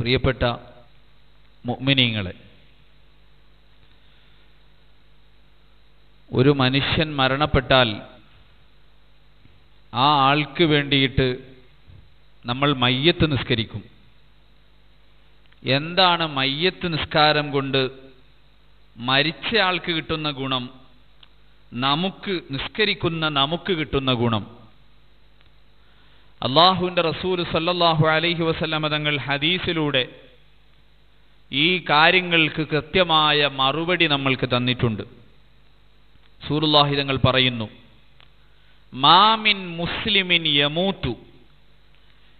പ്രിയപ്പെട്ട മുഅ്മിനീങ്ങളെ ഒരു മനുഷ്യൻ മരണപ്പെട്ടാൽ ആ ആൾക്ക് വേണ്ടിയിട്ട് നമ്മൾ മയ്യത്ത് നിസ്കരിക്കും. എന്താണ് മയ്യത്ത് നിസ്കാരം കൊണ്ട് മരിച്ച ആൾക്ക് കിട്ടുന്ന ഗുണം നമുക്ക് നിസ്കരിക്കുന്ന നമുക്ക് കിട്ടുന്ന ഗുണം? അള്ളാഹുവിന്റെ റസൂൽ സല്ലല്ലാഹു അലൈഹി വസല്ലമ തങ്ങൾ ഹദീസിലൂടെ ഈ കാര്യങ്ങൾക്ക് കൃത്യമായ മറുപടി നമ്മൾക്ക് തന്നിട്ടുണ്ട്. സൂറുല്ലാഹി തങ്ങൾ പറയുന്നു മാമിൻ മുസ്ലിമിൻ യമൂത്തു.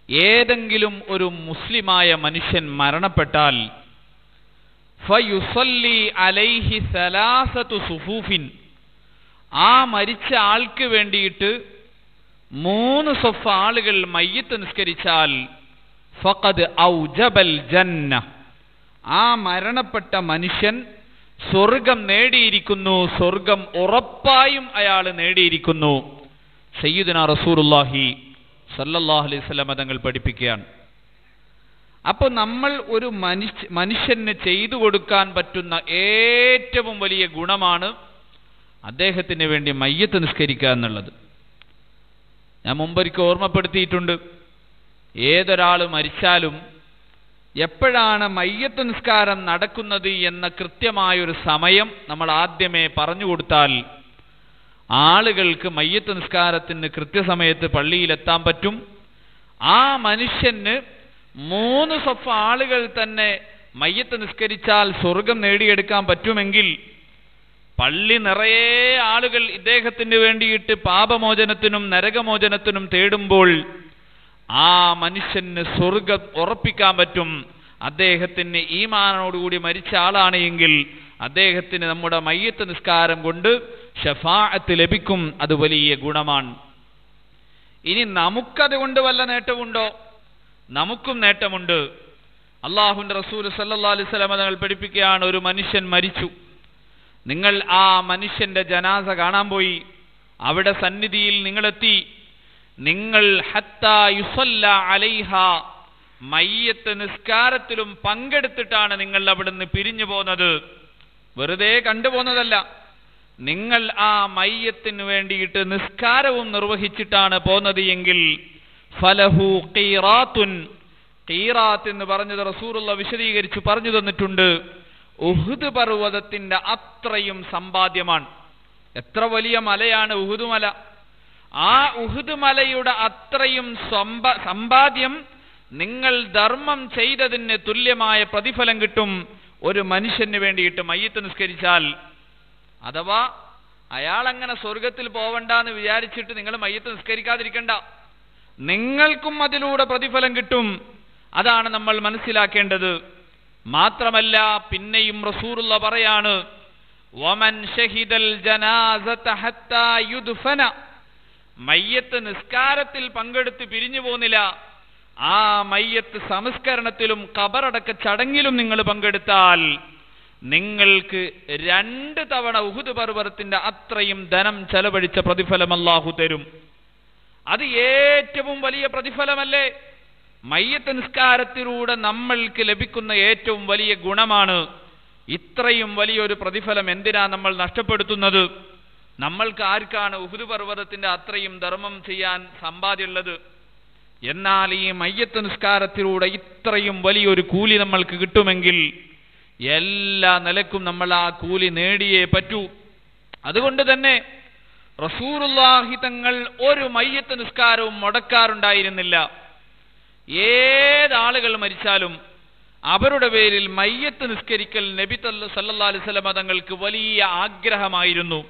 ഏതെങ്കിലും ഒരു മുസ്ലിമായ മനുഷ്യൻ മരണപ്പെട്ടാൽ ഫയുസല്ലി അലൈഹി സലാസത്തു സുഫൂഫിൻ. ആ മരിച്ച ആൾക്ക് വേണ്ടിയിട്ട് മൂന്ന് സ്വഫ് ആളുകൾ മയ്യത്ത് നിസ്കരിച്ചാൽ ഫഖദ് ഔജബൽ ജന്ന. ആ മരണപ്പെട്ട മനുഷ്യൻ സ്വർഗം നേടിയിരിക്കുന്നു സ്വർഗം ഉറപ്പായും അയാൾ നേടിയിരിക്കുന്നു. സയ്യിദുന റസൂറുല്ലാഹി സല്ലല്ലാഹു അലൈഹി വസല്ലമ തങ്ങൾ പഠിപ്പിക്കുകയാണ്. അപ്പോൾ നമ്മൾ ഒരു മനുഷ്യ മനുഷ്യന് ചെയ്തു കൊടുക്കാൻ പറ്റുന്ന ഏറ്റവും വലിയ ഗുണമാണ് അദ്ദേഹത്തിന് വേണ്ടി മയ്യത്ത് നിസ്കരിക്കുക എന്നുള്ളത്. ഞാൻ മുമ്പൊരിക്കൽ ഓർമ്മപ്പെടുത്തിയിട്ടുണ്ട്. ഏതൊരാൾ മരിച്ചാലും എപ്പോഴാണ് മയ്യത്ത് നിസ്കാരം നടക്കുന്നത് എന്ന കൃത്യമായൊരു സമയം നമ്മൾ ആദ്യമേ പറഞ്ഞു കൊടുത്താൽ ആളുകൾക്ക് മയ്യത്ത് നിസ്കാരത്തിന് കൃത്യസമയത്ത് പള്ളിയിലെത്താൻ പറ്റും. ആ മനുഷ്യന് മൂന്ന് സ്വഫ് ആളുകൾ തന്നെ മയ്യത്ത് നിസ്കരിച്ചാൽ സ്വർഗം നേടിയെടുക്കാൻ പറ്റുമെങ്കിൽ പള്ളി നിറയെ ആളുകൾ ഇദ്ദേഹത്തിന് വേണ്ടിയിട്ട് പാപമോചനത്തിനും നരകമോചനത്തിനും തേടുമ്പോൾ ആ മനുഷ്യന് സ്വർഗം ഉറപ്പിക്കാൻ പറ്റും. അദ്ദേഹത്തിന് ഈമാനോടുകൂടി മരിച്ച ആളാണ് എങ്കിൽ അദ്ദേഹത്തിന് നമ്മുടെ മയ്യത്ത് നിസ്കാരം കൊണ്ട് ഷഫാഅത്ത് ലഭിക്കും. അത് വലിയ ഗുണമാണ്. ഇനി നമുക്കതുകൊണ്ട് വല്ല നേട്ടമുണ്ടോ? നമുക്കും നേട്ടമുണ്ട്. അള്ളാഹുന്റെ റസൂൽ സല്ലാ അലൈഹി തങ്ങൾ പഠിപ്പിക്കുകയാണ് ഒരു മനുഷ്യൻ മരിച്ചു. നിങ്ങൾ ആ മനുഷ്യന്റെ ജനാസ കാണാൻ പോയി. അവിടെ സന്നിധിയിൽ നിങ്ങളെത്തി. നിങ്ങൾ യുസല്ല അലൈഹ മയ്യത്ത് നിസ്കാരത്തിലും പങ്കെടുത്തിട്ടാണ് നിങ്ങൾ അവിടുന്ന് പിരിഞ്ഞു പോന്നത്. വെറുതെ കണ്ടുപോകുന്നതല്ല നിങ്ങൾ ആ മയ്യത്തിന് വേണ്ടിയിട്ട് നിസ്കാരവും നിർവഹിച്ചിട്ടാണ് പോന്നത് എങ്കിൽ ഫലഹു കീറാത്തുൻ കീറാത്ത് എന്ന് പറഞ്ഞത് റസൂറുള്ള വിശദീകരിച്ച് പറഞ്ഞു തന്നിട്ടുണ്ട്. ഉഹുദ് പർവതത്തിന്റെ അത്രയും സമ്പാദ്യമാണ്. എത്ര വലിയ മലയാണ് ഉഹുദ് മല. ആ ഉഹുദ് മലയുടെ അത്രയും സമ്പാദ്യം നിങ്ങൾ ധർമ്മം ചെയ്തതിന് തുല്യമായ പ്രതിഫലം കിട്ടും ഒരു മനുഷ്യന് വേണ്ടിയിട്ട് മയ്യത്ത് നിസ്കരിച്ചാൽ. അഥവാ അയാൾ അങ്ങനെ സ്വർഗത്തിൽ പോവണ്ടെന്ന് വിചാരിച്ചിട്ട് നിങ്ങൾ മയ്യത്ത് നിസ്കരിക്കാതിരിക്കണ്ട. നിങ്ങൾക്കും അതിലൂടെ പ്രതിഫലം കിട്ടും. അതാണ് നമ്മൾ മനസ്സിലാക്കേണ്ടത്. മാത്രമല്ല പിന്നെയും റസൂറുള്ള പറയാണ് വമൻ ഷഹിദൽ മയ്യത്ത് നിസ്കാരത്തിൽ പങ്കെടുത്ത് പിരിഞ്ഞു പോന്നില്ല. ആ മയ്യത്ത് സംസ്കരണത്തിലും കബറടക്ക ചടങ്ങിലും നിങ്ങൾ പങ്കെടുത്താൽ നിങ്ങൾക്ക് രണ്ട് തവണ ഉഹുദ് പർവതത്തിന്റെ അത്രയും ധനം ചെലവഴിച്ച പ്രതിഫലം അല്ലാഹു തരും. അത് ഏറ്റവും വലിയ പ്രതിഫലമല്ലേ? മയ്യത്ത് നിസ്കാരത്തിലൂടെ നമ്മൾക്ക് ലഭിക്കുന്ന ഏറ്റവും വലിയ ഗുണമാണ് ഇത്രയും വലിയൊരു പ്രതിഫലം എന്തിനാ നമ്മൾ നഷ്ടപ്പെടുത്തുന്നത്? നമ്മൾക്ക് ആർക്കാണ് ഉഹുദ് പർവതത്തിന്റെ അത്രയും ധർമ്മം ചെയ്യാൻ സമ്പാദ്യമുള്ളത്? എന്നാൽ ഈ മയ്യത്ത് നിസ്കാരത്തിലൂടെ ഇത്രയും വലിയൊരു കൂലി നമ്മൾക്ക് കിട്ടുമെങ്കിൽ എല്ലാ നിലക്കും നമ്മൾ ആ കൂലി നേടിയേ പറ്റൂ. അതുകൊണ്ട് തന്നെ റസൂറുല്ലാഹി തങ്ങൾ ഒരു മയ്യത്ത് നിസ്കാരവും മുടക്കാറുണ്ടായിരുന്നില്ല. ഏതാളുകൾ മരിച്ചാലും അവരുടെ പേരിൽ മയ്യത്ത് നിസ്കരിക്കൽ നബി തല്ല സല്ലാ അലിസ്ലമ മതങ്ങൾക്ക് വലിയ ആഗ്രഹമായിരുന്നു.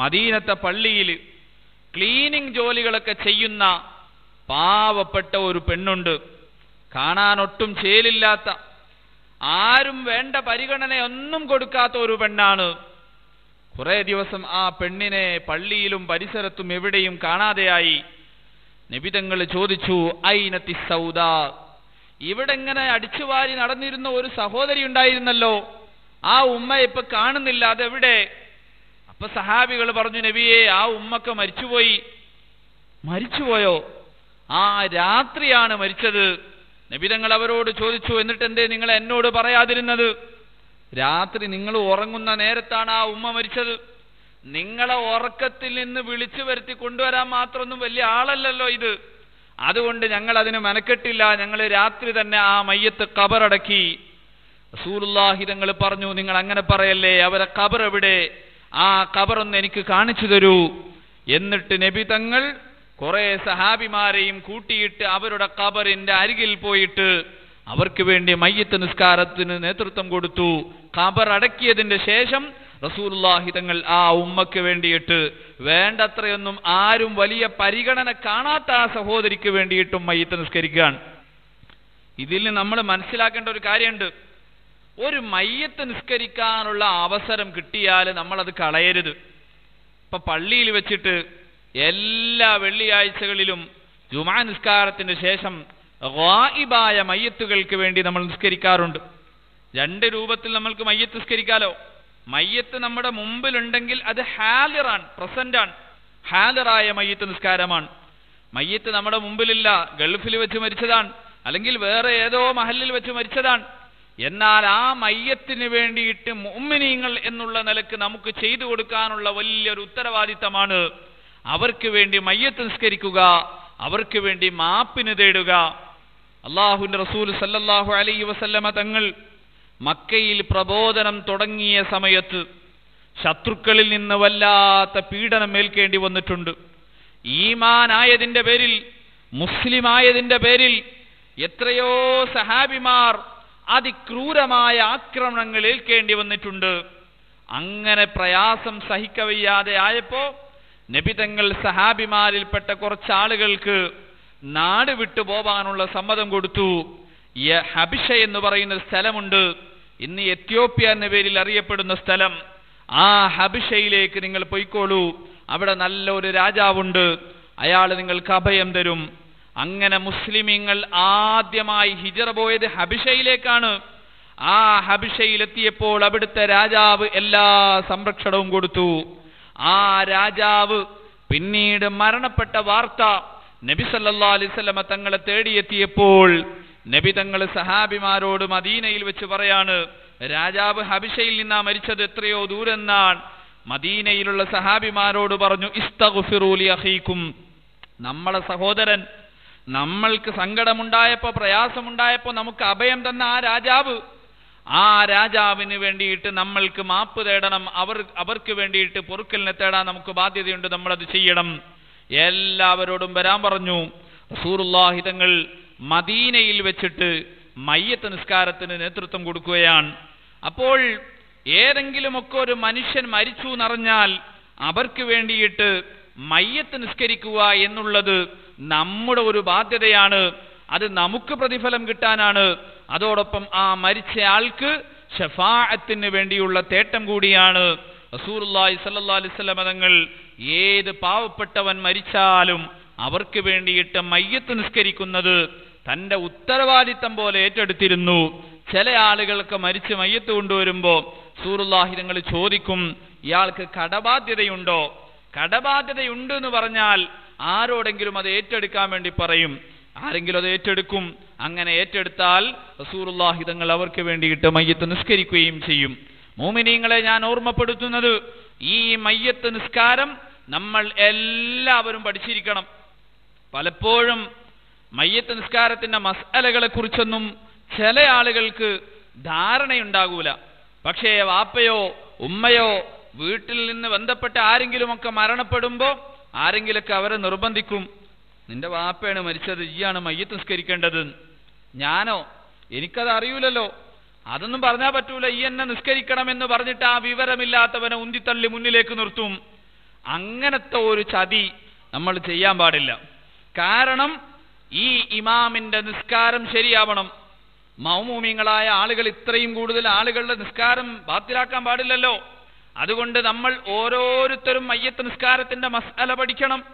മദീനത്തെ പള്ളിയിൽ ക്ലീനിങ് ജോലികളൊക്കെ ചെയ്യുന്ന പാവപ്പെട്ട ഒരു പെണ്ണുണ്ട്. കാണാനൊട്ടും ചേലില്ലാത്ത ആരും വേണ്ട പരിഗണനയൊന്നും കൊടുക്കാത്ത ഒരു പെണ്ണാണ്. കുറേ ദിവസം ആ പെണ്ണിനെ പള്ളിയിലും പരിസരത്തും എവിടെയും കാണാതെയായി. നിബിതങ്ങൾ ചോദിച്ചു ഐനത്തി സൗദ? ഇവിടെ ഇങ്ങനെ അടിച്ചുവാരി നടന്നിരുന്ന ഒരു സഹോദരി ഉണ്ടായിരുന്നല്ലോ. ആ ഉമ്മ ഇപ്പൊ കാണുന്നില്ല അതെവിടെ? അപ്പൊ സഹാബികൾ പറഞ്ഞു നബിയെ ആ ഉമ്മക്ക് മരിച്ചുപോയി. മരിച്ചുപോയോ? ആ രാത്രിയാണ് മരിച്ചത്. നബിതങ്ങൾ അവരോട് ചോദിച്ചു എന്നിട്ട് എന്തേ നിങ്ങൾ എന്നോട് പറയാതിരുന്നത്? രാത്രി നിങ്ങൾ ഉറങ്ങുന്ന നേരത്താണ് ആ ഉമ്മ മരിച്ചത്. നിങ്ങളെ ഉറക്കത്തിൽ നിന്ന് വിളിച്ചു വരുത്തി കൊണ്ടുവരാൻ മാത്രമൊന്നും വലിയ ആളല്ലല്ലോ ഇത്. അതുകൊണ്ട് ഞങ്ങൾ അതിന് മെനക്കെട്ടില്ല. ഞങ്ങൾ രാത്രി തന്നെ ആ മയ്യത്ത് കബറടക്കി റസൂലുള്ളാഹി തങ്ങൾ പറഞ്ഞു നിങ്ങൾ അങ്ങനെ പറയല്ലേ? അവരെ കബർ എവിടെ? ആ കബറൊന്ന് എനിക്ക് കാണിച്ചു തരൂ. എന്നിട്ട് നബി തങ്ങൾ കുറെ സഹാബിമാരെയും കൂട്ടിയിട്ട് അവരുടെ കബറിന്റെ അരികിൽ പോയിട്ട് അവർക്ക് വേണ്ടി മയ്യത്ത് നിസ്കാരത്തിന് നേതൃത്വം കൊടുത്തു. ഖബർ അടക്കിയതിന്റെ ശേഷം റസൂലുള്ളാഹി തങ്ങൾ ആ ഉമ്മക്ക് വേണ്ടിയിട്ട് വേണ്ടത്രയൊന്നും ആരും വലിയ പരിഗണന കാണാത്ത ആ സഹോദരിക്ക് വേണ്ടിയിട്ടും മയ്യത്ത് നിസ്കരിക്കുകയാണ്. ഇതിൽ നമ്മൾ മനസ്സിലാക്കേണ്ട ഒരു കാര്യമുണ്ട്. ഒരു മയ്യത്ത് നിസ്കരിക്കാനുള്ള അവസരം കിട്ടിയാൽ നമ്മളത് കളയരുത്. ഇപ്പൊ പള്ളിയിൽ വെച്ചിട്ട് എല്ലാ വെള്ളിയാഴ്ചകളിലും ജുമാ നിസ്കാരത്തിന് ശേഷം വായിബായ മയ്യത്തുകൾക്ക് വേണ്ടി നമ്മൾ നിസ്കരിക്കാറുണ്ട്. രണ്ട് രൂപത്തിൽ നമ്മൾക്ക് മയ്യത്ത് നിസ്കരിക്കാലോ? മയ്യത്ത് നമ്മുടെ മുമ്പിലുണ്ടെങ്കിൽ അത് ഹാലിറാണ് പ്രസന്റാണ്. ഹാലിറായ മയ്യത്ത് നിസ്കാരമാണ്. മയ്യത്ത് നമ്മുടെ മുമ്പിലില്ല ഗൾഫിൽ വെച്ച് മരിച്ചതാണ് അല്ലെങ്കിൽ വേറെ ഏതോ മഹലിൽ വെച്ച് മരിച്ചതാണ്. എന്നാൽ ആ മയ്യത്തിന് വേണ്ടിയിട്ട് മുഅ്മിനീങ്ങൾ എന്നുള്ള നിലയ്ക്ക് നമുക്ക് ചെയ്തു കൊടുക്കാനുള്ള വലിയൊരു ഉത്തരവാദിത്തമാണ്. അവർക്ക് വേണ്ടി മയ്യത്ത് നിസ്കരിക്കുക അവർക്ക് വേണ്ടി മാപ്പിന് തേടുക. അള്ളാഹുന്റെ റസൂൽ സല്ലല്ലാഹു അലൈ വസല്ലമ തങ്ങൾ മക്കയിൽ പ്രബോധനം തുടങ്ങിയ സമയത്ത് ശത്രുക്കളിൽ നിന്ന് വല്ലാത്ത പീഡനം ഏൽക്കേണ്ടി വന്നിട്ടുണ്ട്. ഈമാനായതിന്റെ പേരിൽ മുസ്ലിമായതിന്റെ പേരിൽ എത്രയോ സഹാബിമാർ അതിക്രൂരമായ ആക്രമണങ്ങൾ ഏൽക്കേണ്ടി വന്നിട്ടുണ്ട്. അങ്ങനെ പ്രയാസം സഹിക്കവയ്യാതെ ആയപ്പോ നബിതങ്ങൾ സഹാബിമാരിൽപ്പെട്ട കുറച്ച് ആളുകൾക്ക് നാട് വിട്ടു പോവാനുള്ള സമ്മതം കൊടുത്തു. ഹബിഷ എന്ന് പറയുന്ന സ്ഥലമുണ്ട്. ഇന്ന് എത്യോപ്യ എന്ന പേരിൽ അറിയപ്പെടുന്ന സ്ഥലം ആ ഹബിഷയിലേക്ക് നിങ്ങൾ പൊയ്ക്കോളൂ. അവിടെ നല്ല ഒരു രാജാവുണ്ട്. അയാൾ നിങ്ങൾക്ക് അഭയം തരും. അങ്ങനെ മുസ്ലിമീങ്ങൾ ആദ്യമായി ഹിജറ പോയത് ഹബിഷയിലേക്കാണ്. ആ ഹബിഷയിലെത്തിയപ്പോൾ അവിടുത്തെ രാജാവ് എല്ലാ സംരക്ഷണവും കൊടുത്തു. ആ രാജാവ് പിന്നീട് മരണപ്പെട്ട വാർത്ത നബിസല്ലാ അലിസ്ലമ തങ്ങളെ തേടിയെത്തിയപ്പോൾ നബി തങ്ങൾ സഹാബിമാരോട് മദീനയിൽ വെച്ച് പറയാണ് രാജാവ് ഹബിഷയിൽ നിന്നാ മരിച്ചത് എത്രയോ ദൂരെന്നാണ്. മദീനയിലുള്ള സഹാബിമാരോട് പറഞ്ഞു ഇസ്തഗ്ഫിറൂ അഹീക്കും നമ്മളെ സഹോദരൻ നമ്മൾക്ക് സങ്കടമുണ്ടായപ്പോ പ്രയാസമുണ്ടായപ്പോ നമുക്ക് അഭയം തന്ന ആ രാജാവ് ആ രാജാവിന് വേണ്ടിയിട്ട് നമ്മൾക്ക് മാപ്പ് തേടണം അവർ അവർക്ക് വേണ്ടിയിട്ട് പൊറുക്കലിനെ തേടാൻ നമുക്ക് ബാധ്യതയുണ്ട് നമ്മളത് ചെയ്യണം. എല്ലാവരോടും വരാൻ പറഞ്ഞു. റസൂലുള്ളാഹി തങ്ങൾ മദീനയിൽ വെച്ചിട്ട് മയ്യത്ത് നിസ്കാരത്തിന് നേതൃത്വം കൊടുക്കുകയാണ്. അപ്പോൾ ഏതെങ്കിലുമൊക്കെ ഒരു മനുഷ്യൻ മരിച്ചു എന്നറിഞ്ഞാൽ അവർക്ക് വേണ്ടിയിട്ട് മയ്യത്ത് നിസ്കരിക്കുക എന്നുള്ളത് നമ്മുടെ ഒരു ബാധ്യതയാണ്. അത് നമുക്ക് പ്രതിഫലം കിട്ടാനാണ്. അതോടൊപ്പം ആ മരിച്ച ആൾക്ക് ഷഫാഅത്തിന് വേണ്ടിയുള്ള തേട്ടം കൂടിയാണ്. റസൂലുള്ളാഹി സല്ലാ അലൈഹി വസല്ലമ തങ്ങൾ ഏത് പാവപ്പെട്ടവൻ മരിച്ചാലും അവർക്ക് വേണ്ടിയിട്ട് മയ്യത്ത് നിസ്കരിക്കുന്നത് തന്റെ ഉത്തരവാദിത്തം പോലെ ഏറ്റെടുത്തിരുന്നു. ചില ആളുകൾക്ക് മരിച്ച് മയ്യത്ത് കൊണ്ടുവരുമ്പോ സൂറുല്ലാഹി തങ്ങൾ ചോദിക്കും ഇയാൾക്ക് കടബാധ്യതയുണ്ടോ? കടബാധ്യതയുണ്ട് എന്ന് പറഞ്ഞാൽ ആരോടെങ്കിലും അത് ഏറ്റെടുക്കാൻ വേണ്ടി പറയും. ആരെങ്കിലും അത് ഏറ്റെടുക്കും. അങ്ങനെ ഏറ്റെടുത്താൽ റസൂറുല്ലാഹി തങ്ങൾ അവർക്ക് വേണ്ടിയിട്ട് മയ്യത്ത് നിസ്കരിക്കുകയും ചെയ്യും. മോമിനീങ്ങളെ ഞാൻ ഓർമ്മപ്പെടുത്തുന്നത് ഈ മയ്യത്ത് നിസ്കാരം നമ്മൾ എല്ലാവരും പഠിച്ചിരിക്കണം. പലപ്പോഴും മയ്യത്ത് നിസ്കാരത്തിന്റെ മസാലകളെ കുറിച്ചൊന്നും ചില ആളുകൾക്ക് ധാരണയുണ്ടാകൂല. പക്ഷേ വാപ്പയോ ഉമ്മയോ വീട്ടിൽ നിന്ന് ബന്ധപ്പെട്ട ആരെങ്കിലുമൊക്കെ മരണപ്പെടുമ്പോ ആരെങ്കിലൊക്കെ അവരെ നിർബന്ധിക്കും. നിന്റെ വാപ്പയാണ് മരിച്ചത് ഈയാണ് മയ്യത്ത് നിസ്കരിക്കേണ്ടത് ഞാനോ? എനിക്കത് അറിയൂലല്ലോ. അതൊന്നും പറഞ്ഞാൽ പറ്റൂല. ഈ എന്നെ നിസ്കരിക്കണമെന്ന് പറഞ്ഞിട്ട് ആ വിവരമില്ലാത്തവനെ ഉന്തിത്തള്ളി മുന്നിലേക്ക് നിർത്തും. അങ്ങനത്തെ ഒരു ചതി നമ്മൾ ചെയ്യാൻ പാടില്ല. കാരണം ഈ ഇമാമിന്റെ നിസ്കാരം ശരിയാവണം. മൗമൂമിങ്ങളായ ആളുകൾ ഇത്രയും കൂടുതൽ ആളുകളുടെ നിസ്കാരം ബാത്തിലാക്കാൻ പാടില്ലല്ലോ. അതുകൊണ്ട് നമ്മൾ ഓരോരുത്തരും മയ്യത്ത് നിസ്കാരത്തിന്റെ മസാല പഠിക്കണം.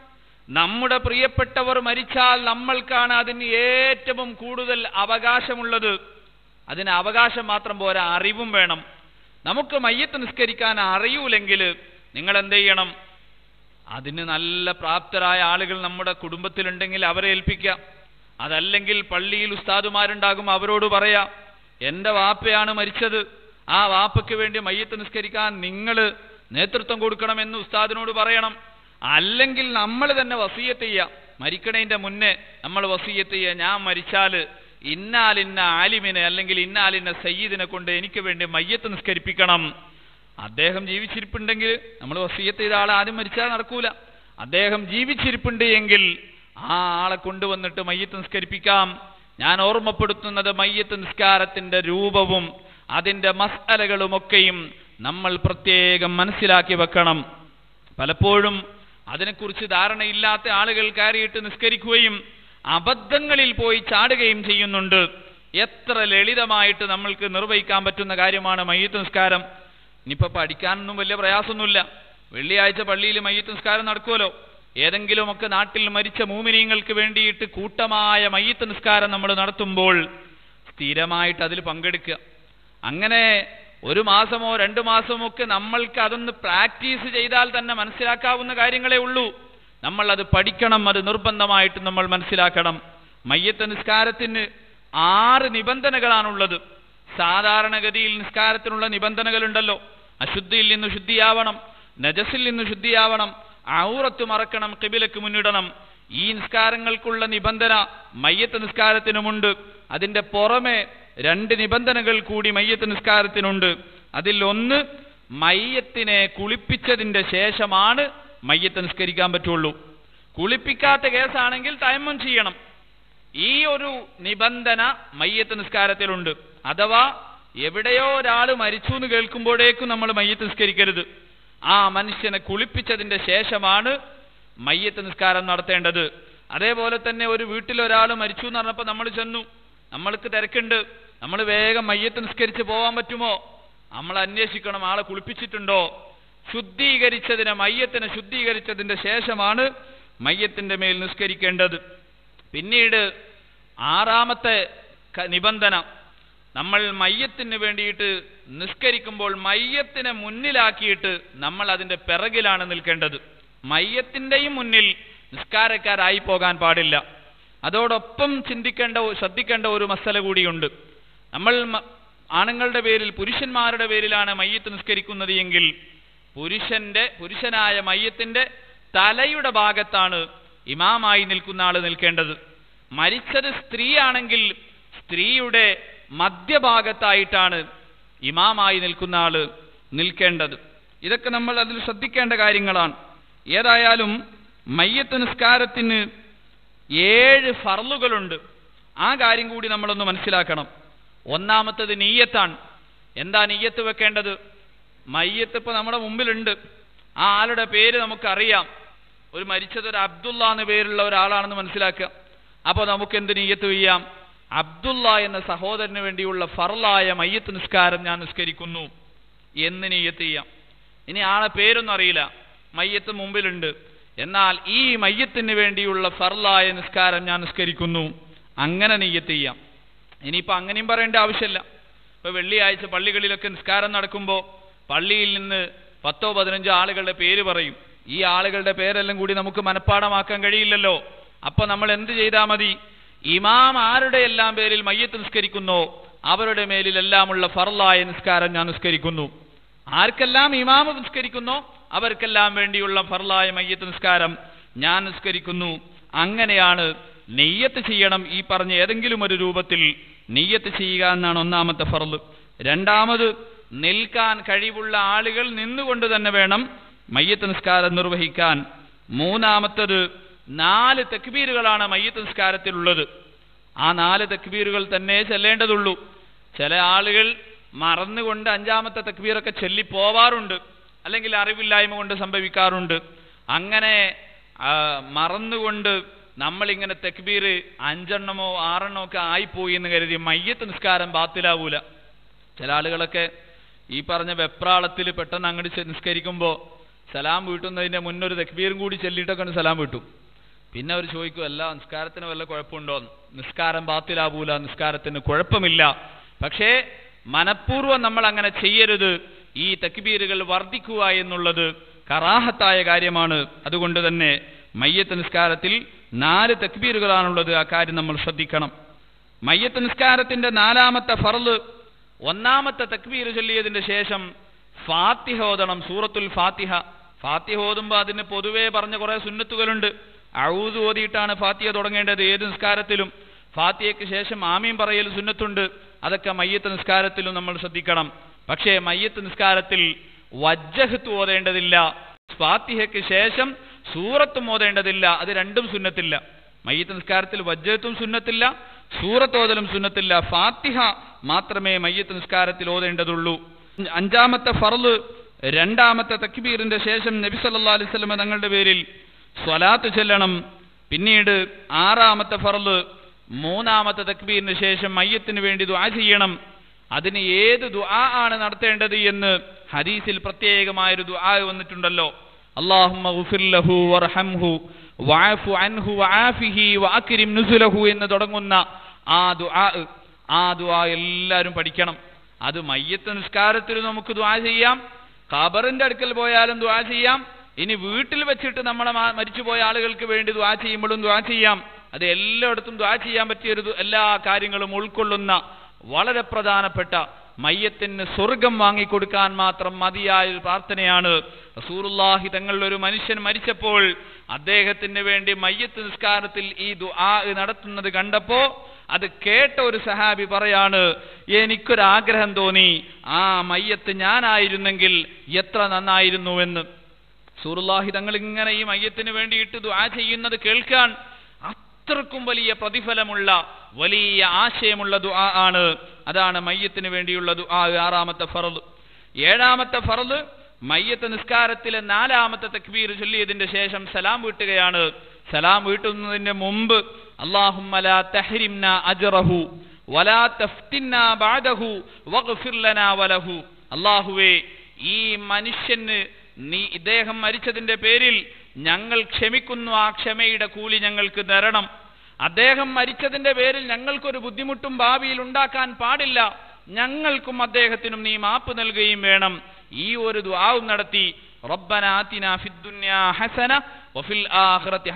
നമ്മുടെ പ്രിയപ്പെട്ടവർ മരിച്ചാൽ നമ്മൾക്കാണ് അതിന് ഏറ്റവും കൂടുതൽ അവകാശമുള്ളത്. അതിന് അവകാശം മാത്രം പോരാ അറിവും വേണം. നമുക്ക് മയ്യത്ത് നിസ്കരിക്കാൻ അറിയൂലെങ്കിൽ നിങ്ങൾ എന്ത് ചെയ്യണം അതിന് നല്ല പ്രാപ്തരായ ആളുകൾ നമ്മുടെ കുടുംബത്തിലുണ്ടെങ്കിൽ അവരെ ഏൽപ്പിക്കാം. അതല്ലെങ്കിൽ പള്ളിയിൽ ഉസ്താദുമാരുണ്ടാകും അവരോട് പറയാം എന്റെ വാപ്പയാണ് മരിച്ചത്. ആ വാപ്പയ്ക്ക് വേണ്ടി മയ്യത്ത് നിസ്കരിക്കാൻ നിങ്ങൾ നേതൃത്വം കൊടുക്കണമെന്ന് ഉസ്താദിനോട് പറയണം. അല്ലെങ്കിൽ നമ്മൾ തന്നെ വസീയത്ത് ചെയ്യാം. മരിക്കണേന്റെ മുന്നേ നമ്മൾ വസീയത്ത് ചെയ്യുക ഞാൻ മരിച്ചാൽ ഇന്നാലിന്ന ആലിമിനെ അല്ലെങ്കിൽ ഇന്നാലിന്ന സയ്യിദിനെ കൊണ്ട് എനിക്ക് വേണ്ടി മയ്യത്ത് നിസ്കരിപ്പിക്കണം. അദ്ദേഹം ജീവിച്ചിരിപ്പുണ്ടെങ്കിൽ നമ്മൾ വസീയത്ത് ചെയ്ത ആൾ ആദ്യം മരിച്ചാൽ നടക്കൂല. അദ്ദേഹം ജീവിച്ചിരിപ്പുണ്ട് എങ്കിൽ ആ ആളെ കൊണ്ടുവന്നിട്ട് മയ്യത്ത് നിസ്കരിപ്പിക്കാം. ഞാൻ ഓർമ്മപ്പെടുത്തുന്നത് മയ്യത്ത് നിസ്കാരത്തിന്റെ രൂപവും അതിന്റെ മസ്അലകളുമൊക്കെയും നമ്മൾ പ്രത്യേകം മനസ്സിലാക്കി വെക്കണം. പലപ്പോഴും അതിനെക്കുറിച്ച് ധാരണയില്ലാത്ത ആളുകൾ കയറിയിട്ട് നിസ്കരിക്കുകയും അബദ്ധങ്ങളിൽ പോയി ചാടുകയും ചെയ്യുന്നുണ്ട്. എത്ര ലളിതമായിട്ട് നമ്മൾക്ക് നിർവഹിക്കാൻ പറ്റുന്ന കാര്യമാണ് മയ്യത്ത് നിസ്കാരം. ഇനിയിപ്പോ പഠിക്കാനൊന്നും വലിയ പ്രയാസമൊന്നുമില്ല. വെള്ളിയാഴ്ച പള്ളിയിൽ മയ്യത്ത് നിസ്കാരം നടക്കുമല്ലോ. ഏതെങ്കിലുമൊക്കെ നാട്ടിൽ മരിച്ച മൂമിനീങ്ങൾക്ക് വേണ്ടിയിട്ട് കൂട്ടമായ മയ്യത്ത് നിസ്കാരം നമ്മൾ നടത്തുമ്പോൾ സ്ഥിരമായിട്ട് അതിൽ പങ്കെടുക്കുക. അങ്ങനെ ഒരു മാസമോ രണ്ടു മാസമോ ഒക്കെ നമ്മൾക്ക് അതൊന്ന് പ്രാക്ടീസ് ചെയ്താൽ തന്നെ മനസ്സിലാക്കാവുന്ന കാര്യങ്ങളേ ഉള്ളൂ. നമ്മൾ അത് പഠിക്കണം അത് നിർബന്ധമായിട്ട് നമ്മൾ മനസ്സിലാക്കണം. മയ്യത്ത് നിസ്കാരത്തിന് ആറ് നിബന്ധനകളാണുള്ളത്. സാധാരണഗതിയിൽ നിസ്കാരത്തിനുള്ള നിബന്ധനകളുണ്ടല്ലോ. അശുദ്ധിയിൽ നിന്ന് ശുദ്ധിയാവണം നജസിൽ നിന്ന് ശുദ്ധിയാവണം ഔറത്ത് മറക്കണം കിബിലക്ക് മുന്നിടണം. ഈ നിസ്കാരങ്ങൾക്കുള്ള നിബന്ധന മയ്യത്ത് നിസ്കാരത്തിനുമുണ്ട്. അതിന്റെ പുറമെ രണ്ട് നിബന്ധനകൾ കൂടി മയ്യത്ത് നിസ്കാരത്തിനുണ്ട്. അതിൽ ഒന്ന് മയ്യത്തിനെ കുളിപ്പിച്ചതിന്റെ ശേഷമാണ് മയ്യത്ത് നിസ്കരിക്കാൻ പറ്റുള്ളൂ. കുളിപ്പിക്കാത്ത കേസാണെങ്കിൽ തയമം ചെയ്യണം. ഈ ഒരു നിബന്ധന മയ്യത്ത് നിസ്കാരത്തിലുണ്ട്. അഥവാ എവിടെയോ ഒരാൾ മരിച്ചു എന്ന് കേൾക്കുമ്പോഴേക്കും നമ്മൾ മയ്യത്ത് നിസ്കരിക്കരുത്. ആ മനുഷ്യനെ കുളിപ്പിച്ചതിന്റെ ശേഷമാണ് മയ്യത്ത് നിസ്കാരം നടത്തേണ്ടത്. അതേപോലെ തന്നെ ഒരു വീട്ടിൽ ഒരാൾ മരിച്ചു എന്ന് പറഞ്ഞപ്പോൾ നമ്മൾ ചെന്നു. നമ്മൾക്ക് തിരക്കുണ്ട്. നമ്മൾ വേഗം മയ്യത്ത് നിസ്കരിച്ച് പോകാൻ പറ്റുമോ? നമ്മൾ അന്വേഷിക്കണം ആളെ കുളിപ്പിച്ചിട്ടുണ്ടോ? ശുദ്ധീകരിച്ചതിനെ മയ്യത്തിനെ ശുദ്ധീകരിച്ചതിന്റെ ശേഷമാണ് മയ്യത്തിന്റെ മേൽ നിസ്കരിക്കേണ്ടത്. പിന്നീട് ആറാമത്തെ നിബന്ധന. നമ്മൾ മയ്യത്തിന് വേണ്ടിയിട്ട് നിസ്കരിക്കുമ്പോൾ മയ്യത്തിനെ മുന്നിലാക്കിയിട്ട് നമ്മൾ അതിന്റെ പിറകിലാണ് നിൽക്കേണ്ടത്. മയ്യത്തിന്റെയും മുന്നിൽ നിസ്കാരക്കാരായി പോകാൻ പാടില്ല. അതോടൊപ്പം ചിന്തിക്കേണ്ട ശ്രദ്ധിക്കേണ്ട ഒരു മസല കൂടിയുണ്ട്. നമ്മൾ ആണുങ്ങളുടെ പേരിൽ പുരുഷന്മാരുടെ പേരിലാണ് മയ്യത്ത് നിസ്കരിക്കുന്നത് എങ്കിൽ പുരുഷന്റെ പുരുഷനായ മയ്യത്തിന്റെ തലയുടെ ഭാഗത്താണ് ഇമാമായി നിൽക്കുന്ന ആൾ നിൽക്കേണ്ടത്. മരിച്ചത് സ്ത്രീയാണെങ്കിൽ സ്ത്രീയുടെ മധ്യഭാഗത്തായിട്ടാണ് ഇമാമായി നിൽക്കുന്ന ആൾ നിൽക്കേണ്ടത്. ഇതൊക്കെ നമ്മൾ അതിൽ ശ്രദ്ധിക്കേണ്ട കാര്യങ്ങളാണ്. ഏതായാലും മയ്യത്ത് നിസ്കാരത്തിന് ഏഴ് ഫർളുകളുണ്ട്. ആ കാര്യം കൂടി നമ്മളൊന്ന് മനസ്സിലാക്കണം. ഒന്നാമത്തത് നീയത്താണ്. എന്താ നീയത്ത് വെക്കേണ്ടത്? മയ്യത്ത് ഇപ്പൊ നമ്മുടെ മുമ്പിലുണ്ട്. ആ ആളുടെ പേര് നമുക്കറിയാം. ഒരു മരിച്ചത് ഒരു അബ്ദുള്ള എന്ന പേരുള്ള ഒരാളാണെന്ന് മനസ്സിലാക്കുക. അപ്പോൾ നമുക്ക് എന്ത് നീയത്ത് ചെയ്യാം? അബ്ദുള്ള എന്ന സഹോദരന് വേണ്ടിയുള്ള ഫർലായ മയ്യത്ത് നിസ്കാരം ഞാൻ നിസ്കരിക്കുന്നു. എന്ന് നീയത്ത് ചെയ്യാം. ഇനി ആളെ പേരൊന്നും അറിയില്ല. മയ്യത്ത് മുമ്പിലുണ്ട്. എന്നാൽ ഈ മയ്യത്തിന് വേണ്ടിയുള്ള ഫർലായ നിസ്കാരം ഞാൻ നിസ്കരിക്കുന്നു. അങ്ങനെ നീയത്ത് ചെയ്യാം. ഇനിയിപ്പോൾ അങ്ങനെയും പറയേണ്ട ആവശ്യമില്ല. ഇപ്പൊ വെള്ളിയാഴ്ച പള്ളികളിലൊക്കെ നിസ്കാരം നടക്കുമ്പോൾ പള്ളിയിൽ നിന്ന് പത്തോ പതിനഞ്ചോ ആളുകളുടെ പേര് പറയും. ഈ ആളുകളുടെ പേരെല്ലാം കൂടി നമുക്ക് മനഃപ്പാടമാക്കാൻ കഴിയില്ലല്ലോ. അപ്പൊ നമ്മൾ എന്ത് ചെയ്താൽ മതി? ഇമാം ആരുടെ എല്ലാം പേരിൽ മയ്യത്ത് നിസ്കരിക്കുന്നു അവരുടെ മേലിലെല്ലാമുള്ള ഫർലായ നിസ്കാരം ഞാൻ നിസ്കരിക്കുന്നു. ആർക്കെല്ലാം ഇമാമ് നിസ്കരിക്കുന്നു അവർക്കെല്ലാം വേണ്ടിയുള്ള ഫർലായ മയ്യത്ത് നിസ്കാരം ഞാൻ നിസ്കരിക്കുന്നു. അങ്ങനെയാണ് നെയ്യത്ത് ചെയ്യണം ഈ പറഞ്ഞ ഏതെങ്കിലും ഒരു രൂപത്തിൽ നെയ്യത്ത് ചെയ്യുക എന്നാണ് ഒന്നാമത്തെ ഫർൾ. രണ്ടാമത് നിൽക്കാൻ കഴിവുള്ള ആളുകൾ നിന്നുകൊണ്ട് തന്നെ വേണം മയ്യത്ത് നിസ്കാരം നിർവഹിക്കാൻ. മൂന്നാമത്തത് നാല് തെക്ബീരുകളാണ് മയ്യത്ത് നിസ്കാരത്തിലുള്ളത് ആ നാല് തെക്ബീരുകൾ തന്നെ ചെല്ലേണ്ടതുള്ളൂ. ചില ആളുകൾ മറന്നുകൊണ്ട് അഞ്ചാമത്തെ തക്ബീറൊക്കെ ചെല്ലിപ്പോവാറുണ്ട്. അല്ലെങ്കിൽ അറിവില്ലായ്മ കൊണ്ട് സംഭവിക്കാറുണ്ട്. അങ്ങനെ മറന്നുകൊണ്ട് നമ്മളിങ്ങനെ തെക്ബീർ അഞ്ചെണ്ണമോ ആറെണ്ണമോ ഒക്കെ ആയിപ്പോയി എന്ന് കരുതി മയ്യത്ത് നിസ്കാരം ബാത്തിലാവൂല. ചില ആളുകളൊക്കെ ഈ പറഞ്ഞ വെപ്രാളത്തിൽ പെട്ടെന്ന് അങ്ങോട്ട് നിസ്കരിക്കുമ്പോൾ സലാം വീട്ടുന്നതിന്റെ മുന്നൊരു തെക്ബീറും കൂടി ചെല്ലിയിട്ടൊക്കെ സലാം വീട്ടും. പിന്നെ അവർ ചോദിക്കും അല്ല നിസ്കാരത്തിന് വല്ല കുഴപ്പമുണ്ടോ? നിസ്കാരം ബാത്തിലാവൂല നിസ്കാരത്തിന് കുഴപ്പമില്ല. പക്ഷേ മനഃപൂർവം നമ്മൾ അങ്ങനെ ചെയ്യരുത്. ഈ തക്ബീറുകൾ വർദ്ധിക്കുക എന്നുള്ളത് കറാഹത്തായ കാര്യമാണ്. അതുകൊണ്ട് തന്നെ മയ്യത്ത് നിസ്കാരത്തിൽ നാല് തക്ബീറുകളാണുള്ളത്. ആ കാര്യം നമ്മൾ ശ്രദ്ധിക്കണം. മയ്യത്ത് നിസ്കാരത്തിന്റെ നാലാമത്തെ ഫറൽ ഒന്നാമത്തെ തക്ബീർ ചൊല്ലിയതിന്റെ ശേഷം ഫാത്തിഹ ഓതണം സൂറത്തുൽ ഫാത്തിഹ. ഫാത്തിഹ ഓതുമ്പോൾ അതിന് പൊതുവേ പറഞ്ഞ കുറെ സുന്നത്തുകളുണ്ട്. അഴൂത് ഓതിയിട്ടാണ് ഫാത്തിയ തുടങ്ങേണ്ടത്. ഏത് നിസ്കാരത്തിലും ഫാത്തിയയ്ക്ക് ശേഷം ആമീൻ പറയൽ സുന്നത്തുണ്ട്. അതൊക്കെ മയ്യത്ത് നിസ്കാരത്തിലും നമ്മൾ ശ്രദ്ധിക്കണം. പക്ഷേ മയ്യത്ത് നിസ്കാരത്തിൽ വജ്ജഹത്ത് ഓതേണ്ടതില്ല. ഫാത്തിഹയ്ക്ക് ശേഷം സൂറത്തും ഓതേണ്ടതില്ല. അത് രണ്ടും സുന്നത്തില്ല. മയ്യത്ത് നിസ്കാരത്തിൽ വജ്ജഹത്തും സുന്നത്തില്ല സൂറത്ത് ഓതലും സുന്നത്തില്ല. ഫാത്തിഹ മാത്രമേ മയ്യത്ത് നിസ്കാരത്തിൽ ഓതേണ്ടതുള്ളൂ. അഞ്ചാമത്തെ ഫർൾ രണ്ടാമത്തെ തക്ബീറിന്റെ ശേഷം നബി സല്ലല്ലാഹു അലൈഹി തങ്ങളുടെ പേരിൽ സ്വലാത്ത് ചെല്ലണം. പിന്നീട് ആറാമത്തെ ഫറൽ മൂന്നാമത്തെ തക്ബീറിന് ശേഷം മയ്യത്തിന് വേണ്ടി ദുആ ചെയ്യണം. അതിന് ഏത് ദുആ ആണ് നടത്തേണ്ടത് എന്ന് ഹദീസിൽ പ്രത്യേകമായൊരു ദുആ വന്നിട്ടുണ്ടല്ലോ. അള്ളാഹു വർഹംഹു അൻഹു വആഫിഹി എന്ന് തുടങ്ങുന്ന ആ ദുആ ആ ദുആ എല്ലാവരും പഠിക്കണം. അത് മയ്യത്ത് നിസ്കാരത്തിൽ നമുക്ക് ദുആ ചെയ്യാം. ഖബറിന്റെ അടുക്കൽ പോയാലും ദുആ ചെയ്യാം. ഇനി വീട്ടിൽ വെച്ചിട്ട് നമ്മളെ മരിച്ചുപോയ ആളുകൾക്ക് വേണ്ടി ദ്വാ ചെയ്യുമ്പോഴും ദ്വാ ചെയ്യാം. അത് എല്ലായിടത്തും ദ്വാ ചെയ്യാൻ പറ്റിയ ഒരു എല്ലാ കാര്യങ്ങളും ഉൾക്കൊള്ളുന്ന വളരെ പ്രധാനപ്പെട്ട മയ്യത്തിന് സ്വർഗം വാങ്ങിക്കൊടുക്കാൻ മാത്രം മതിയായ ഒരു പ്രാർത്ഥനയാണ്. റസൂറുല്ലാഹി തങ്ങളിൽ ഒരു മനുഷ്യൻ മരിച്ചപ്പോൾ അദ്ദേഹത്തിന് വേണ്ടി മയ്യത്ത് നിസ്കാരത്തിൽ ഈ ദുആ നടത്തുന്നത് കണ്ടപ്പോ അത് കേട്ട ഒരു സഹാബി പറയാണ് എനിക്കൊരാഗ്രഹം തോന്നി. ആ മയ്യത്ത് ഞാനായിരുന്നെങ്കിൽ എത്ര നന്നായിരുന്നുവെന്ന്. സൂറുല്ലാഹി തങ്ങൾ ഇങ്ങനെ ഈ മയ്യത്തിന് വേണ്ടിയിട്ട് ദുആ ചെയ്യുന്നത് കേൾക്കാൻ അത്രക്കും വലിയ പ്രതിഫലമുള്ള വലിയ ആശയമുള്ള ദുആ ആണ്. അതാണ് മയ്യത്തിന് വേണ്ടിയുള്ള ദുആ ആറാമത്തെ ഫറദ്. ഏഴാമത്തെ ഫറദ് മയ്യത്ത് നിസ്കാരത്തിലെ നാലാമത്തെ തക്ബീർ ചൊല്ലിയതിന്റെ ശേഷം സലാം വീട്ടുകയാണ്. സലാം വീട്ടുന്നതിന് മുമ്പ് അല്ലാഹുമ്മ ലാ അജ്റഹു വലാ വഗ്ഫിർ ലനാ വലഹു. അല്ലാഹുവേ ഈ മനുഷ്യന് നീ ഇദ്ദേഹം മരിച്ചതിന്റെ പേരിൽ ഞങ്ങൾ ക്ഷമിക്കുന്നു ആ ക്ഷമയുടെ കൂലി ഞങ്ങൾക്ക് തരണം. അദ്ദേഹം മരിച്ചതിന്റെ പേരിൽ ഞങ്ങൾക്കൊരു ബുദ്ധിമുട്ടും ഭാവിയിൽ ഉണ്ടാക്കാൻ പാടില്ല. ഞങ്ങൾക്കും അദ്ദേഹത്തിനും നീ മാപ്പ് നൽകുകയും വേണം. ഈ ഒരു ദ്വാവും നടത്തി. ഹസന വഫിൽ ആഖിറതി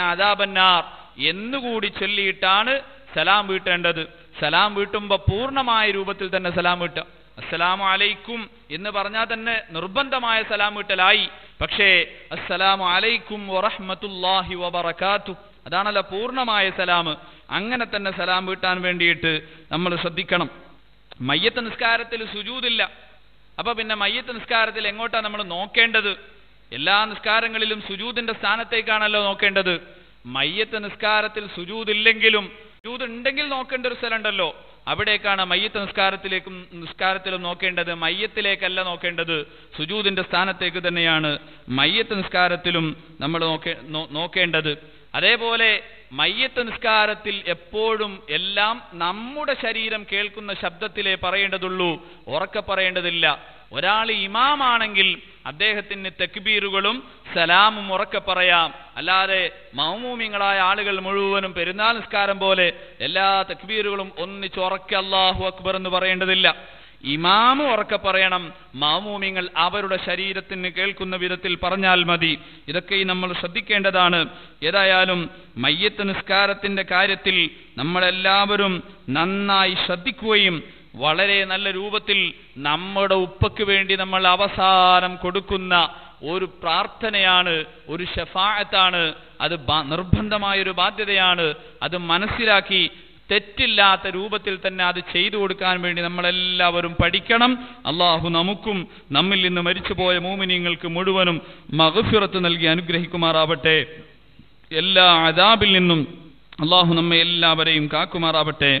അദാബന്നാർ. എന്നുകൂടി ചൊല്ലിയിട്ടാണ് സലാം വീട്ടേണ്ടത്. സലാം വീട്ടുമ്പോൾ പൂർണമായ രൂപത്തിൽ തന്നെ സലാം വീട്ടുക. അസ്സലാമു അലൈക്കും എന്ന് പറഞ്ഞാൽ തന്നെ നിർബന്ധമായ സലാം വീട്ടലായി. പക്ഷേ അസ്സലാമു അലൈക്കും വറഹ്മത്തുള്ളാഹി വബറകാത്തു അതാണല്ലോ പൂർണമായ സലാം. അങ്ങനെ തന്നെ സലാം വീട്ടാൻ വേണ്ടിയിട്ട് നമ്മൾ ശ്രദ്ധിക്കണം. മയ്യത്ത് നിസ്കാരത്തിൽ സുജൂദില്ല അപ്പൊ പിന്നെ മയ്യത്ത് നിസ്കാരത്തിൽ എങ്ങോട്ടാ നമ്മൾ നോക്കേണ്ടത്? എല്ലാ നിസ്കാരങ്ങളിലും സുജൂദിന്റെ സ്ഥാനത്തേക്കാണല്ലോ നോക്കേണ്ടത്. മയ്യത്ത് നിസ്കാരത്തിൽ സുജൂദില്ലെങ്കിലും സുജൂദ് ഉണ്ടെങ്കിൽ നോക്കേണ്ട ഒരു സ്ഥലമുണ്ടല്ലോ. അവിടേക്കാണ് മയ്യത്ത് നിസ്കാരത്തിലേക്കും നിസ്കാരത്തിലും നോക്കേണ്ടത് മയ്യത്തിലേക്കല്ല നോക്കേണ്ടത് സുജൂദിന്റെ സ്ഥാനത്തേക്ക് തന്നെയാണ് മയ്യത്ത് നിസ്കാരത്തിലും നമ്മൾ നോക്കേ നോക്കേണ്ടത്. അതേപോലെ മയ്യത്ത് നിസ്കാരത്തിൽ എപ്പോഴും എല്ലാം നമ്മുടെ ശരീരം കേൾക്കുന്ന ശബ്ദത്തിലേ പറയേണ്ടതുള്ളൂ ഉറക്കെ പറയേണ്ടതില്ല. ഒരാൾ ഇമാമാണെങ്കിൽ അദ്ദേഹത്തിന് തെക്ബീറുകളും സലാമും ഉറക്കെ പറയാം. അല്ലാതെ മൗമൂമിങ്ങളായ ആളുകൾ മുഴുവനും പെരുന്നാൾ നിസ്കാരം പോലെ എല്ലാ തെക്ബീറുകളും ഒന്നിച്ച് ഉറക്കെ അള്ളാഹു അക്ബർ എന്ന് പറയേണ്ടതില്ല. ഇമാമ് ഉറക്കെ പറയണം. മാമൂമിങ്ങൾ അവരുടെ ശരീരത്തിന് കേൾക്കുന്ന വിധത്തിൽ പറഞ്ഞാൽ മതി. ഇതൊക്കെ നമ്മൾ ശ്രദ്ധിക്കേണ്ടതാണ്. ഏതായാലും മയ്യത്ത് നിസ്കാരത്തിന്റെ കാര്യത്തിൽ നമ്മളെല്ലാവരും നന്നായി ശ്രദ്ധിക്കുകയും വളരെ നല്ല രൂപത്തിൽ നമ്മുടെ ഉപ്പയ്ക്ക് വേണ്ടി നമ്മൾ അവസാനം കൊടുക്കുന്ന ഒരു പ്രാർത്ഥനയാണ് ഒരു ഷഫായത്താണ് അത് നിർബന്ധമായ നിർബന്ധമായൊരു ബാധ്യതയാണ്. അത് മനസ്സിലാക്കി തെറ്റില്ലാത്ത രൂപത്തിൽ തന്നെ അത് ചെയ്തു കൊടുക്കാൻ വേണ്ടി നമ്മളെല്ലാവരും പഠിക്കണം. അള്ളാഹു നമുക്കും നമ്മിൽ നിന്ന് മരിച്ചുപോയ മൂമിനിങ്ങൾക്ക് മുഴുവനും മകഫിറത്ത് നൽകി അനുഗ്രഹിക്കുമാറാവട്ടെ. എല്ലാ അതാബിൽ നിന്നും അള്ളാഹു നമ്മെ എല്ലാവരെയും കാക്കുമാറാവട്ടെ.